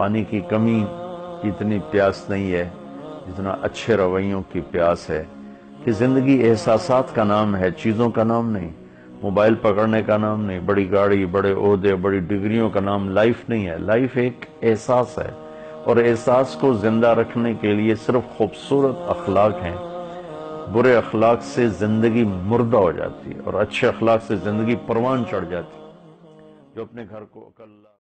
پانی کی کمی اتنی پیاس نہیں ہے جتنا اچھے رویوں کی پیاس ہے کہ زندگی احساسات کا نام ہے، چیزوں کا نام نہیں، موبائل پکڑنے کا نام نہیں، بڑی گاڑی، بڑے عہدے، بڑی ڈگریوں کا نام لائف نہیں ہے۔ لائف ایک احساس ہے اور احساس کو زندہ رکھنے کے لیے صرف خوبصورت اخلاق ہیں۔ برے اخلاق سے زندگی مردہ ہو جاتی ہے اور اچھے اخلاق سے زندگی پروان چڑھ جاتی جو اپنے گھر کو اکلا